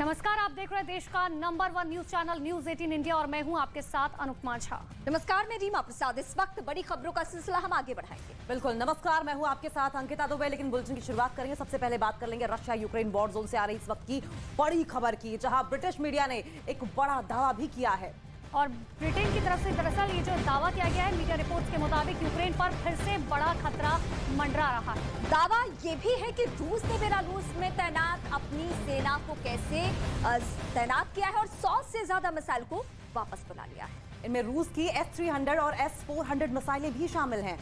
नमस्कार, आप देख रहे हैं देश का number one news channel, news 18 India, और मैं हूँ आपके साथ अनुपमा झा नमस्कार, मैं रीमा प्रसाद। इस वक्त बड़ी खबरों का सिलसिला हम आगे बढ़ाएँगे। बिल्कुल, नमस्कार, मैं हूँ आपके साथ अंकिता दुबे, लेकिन बुलेटिन की शुरुआत करेंगे। सबसे पहले बात कर लेंगे रशिया यूक्रेन बॉर्ड जोन से आ रही इस वक्त की बड़ी खबर की, जहाँ ब्रिटिश मीडिया ने एक बड़ा दावा भी किया है। और ब्रिटेन की तरफ़ से दरअसल ये जो दावा किया गया है मीडिया रिपोर्ट्स के मुताबिक, यूक्रेन पर फिर से बड़ा खतरा मंडरा रहा। है दावा ये भी है कि रूस ने बेलारूस में तैनात अपनी सेना को कैसे तैनात किया है और सौ से ज़्यादा मिसाइल को वापस बुला लिया है। इनमें रूस की एस थ्री हंड्रेड और एस फोर हंड्रेड मिसाइलें भी शामिल हैं।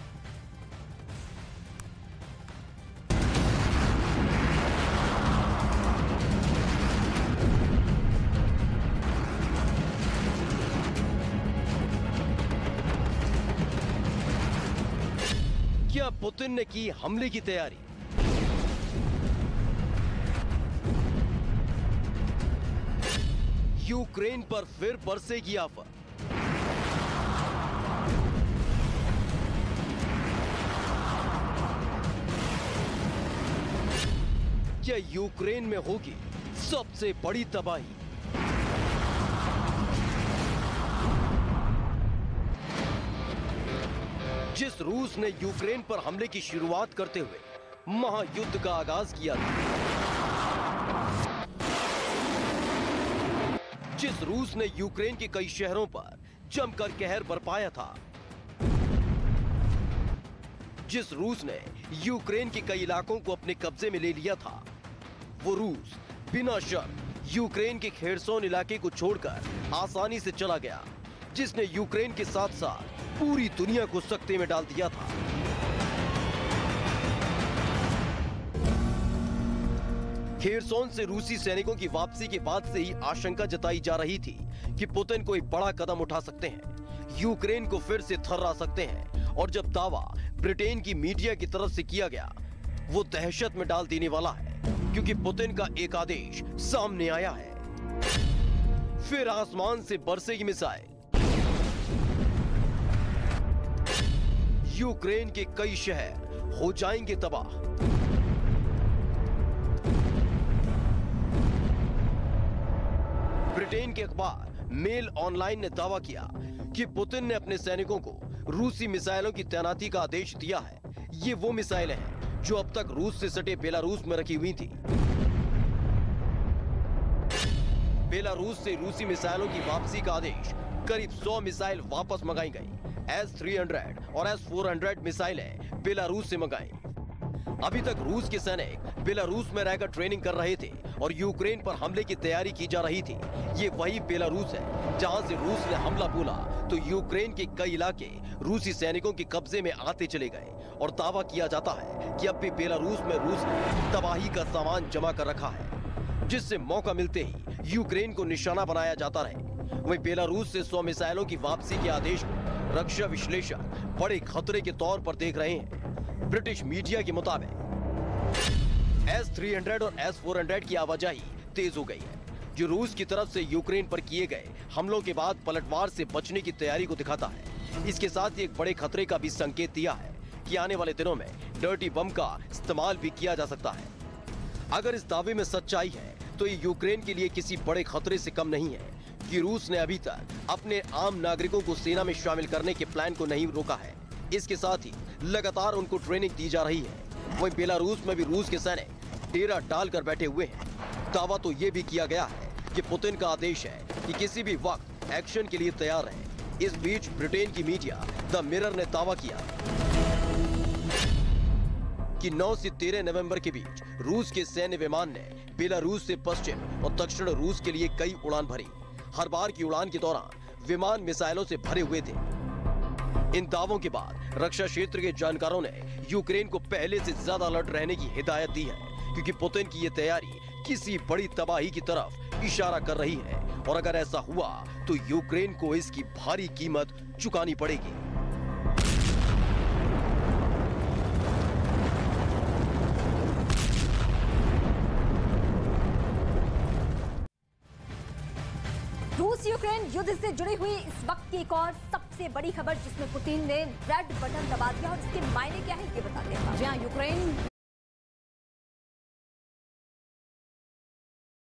क्या पुतिन ने की हमले की तैयारी? यूक्रेन पर फिर बरसेगी आफत। क्या यूक्रेन में होगी सबसे बड़ी तबाही? जिस रूस ने यूक्रेन पर हमले की शुरुआत करते हुए महायुद्ध का आगाज़ किया था, जिस रूस ने यूक्रेन के कई शहरों पर जमकर कहर बरपाया था, जिस रूस ने यूक्रेन के कई इलाकों को अपने कब्जे में ले लिया था, वो रूस बिना शक यूक्रेन के खेरसोन इलाके को छोड़कर आसानी से चला गया। जिसने यूक्रेन के साथ साथ पूरी दुनिया को सख्ते में डाल दिया था। खेरसोन से रूसी सैनिकों की वापसी के बाद से ही आशंका जताई जा रही थी कि पुतिन कोई बड़ा कदम उठा सकते हैं। यूक्रेन को फिर से थर्रा सकते हैं और जब दावा ब्रिटेन की मीडिया की तरफ़ से किया गया, वो दहशत में डाल देने वाला है, क्योंकि पुतिन का एक आदेश सामने आया है। फिर आसमान से बरसेगी मिसाइल यूक्रेन के कई शहर हो जाएँगे तबाह। ब्रिटेन के अखबार मेल ऑनलाइन ने दावा किया कि पुतिन ने अपने सैनिकों को रूसी मिसाइलों की तैनाती का आदेश दिया है। ये वो मिसाइलें हैं जो अब तक रूस से सटे बेलारूस में रखी हुई थी। बेलारूस से रूसी मिसाइलों की वापसी का आदेश करीब 100 मिसाइल वापस मंगाई गई। एस 300 और एस 400 मिसाइलें बेलारूस से मंगाई। अभी तक रूस के सैनिक बेलारूस में रहकर ट्रेनिंग कर रहे थे और यूक्रेन पर हमले की तैयारी की जा रही थी। ये वही बेलारूस है, जहाँ से रूस ने हमला बोला तो यूक्रेन के कई इलाके रूसी सैनिकों के कब्जे में आते चले गए और दावा किया जाता है कि अब भी बेलारूस में रूस ने तबाही का सामान जमा कर रखा है। जिससे मौका मिलते ही यूक्रेन को निशाना बनाया जाता रहे। वहीं बेलारूस से सौ मिसाइलों की वापसी के आदेश को रक्षा विश्लेषक बड़े खतरे के तौर पर देख रहे हैं। ब्रिटिश मीडिया के मुताबिक, एस 300 और एस 400 की आवाजाही तेज हो गई है, जो रूस की तरफ़ से यूक्रेन पर किए गए हमलों के बाद पलटवार से बचने की तैयारी को दिखाता है। इसके साथ ही एक बड़े खतरे का भी संकेत दिया है कि आने वाले दिनों में डर्टी बम का इस्तेमाल भी किया जा सकता है। अगर इस दावे में सच्चाई है तो ये यूक्रेन के लिए किसी बड़े खतरे से कम नहीं है। कि रूस ने अभी तक अपने आम नागरिकों को सेना में शामिल करने के प्लान को नहीं रोका है। इसके साथ ही लगातार उनको ट्रेनिंग दी जा रही है। वहीं बेलारूस में भी रूस के सैनिक डेरा डालकर बैठे हुए हैं। दावा तो ये भी किया गया है कि पुतिन का आदेश है कि किसी भी वक्त एक्शन के लिए तैयार रहे इस बीच ब्रिटेन की मीडिया द मिरर ने दावा किया। कि 9 से 13 नवंबर के बीच रूस के सैन्य विमान ने बेलारूस से पश्चिम और दक्षिण रूस के लिए कई उड़ान भरी। हर बार की उड़ान के दौरान विमान मिसाइलों से भरे हुए थे। इन दावों के बाद रक्षा क्षेत्र के जानकारों ने यूक्रेन को पहले से ज़्यादा अलर्ट रहने की हिदायत दी है, क्योंकि पुतिन की ये तैयारी किसी बड़ी तबाही की तरफ़ इशारा कर रही है। और अगर ऐसा हुआ तो यूक्रेन को इसकी भारी कीमत चुकानी पड़ेगी। यूक्रेन युद्ध से जुड़ी हुई इस वक्त की एक और सबसे बड़ी खबर जिसमें पुतिन ने रेड बटन दबा दिया और इसके मायने क्या है, ये बताते हैं। हाँ यूक्रेन